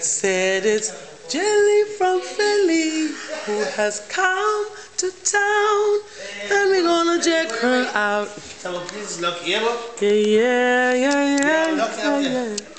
Said it's Jilly from Philly who has come to town, and we're gonna check her out. Yeah, yeah, yeah, yeah, yeah. yeah.